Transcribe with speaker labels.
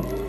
Speaker 1: 嗯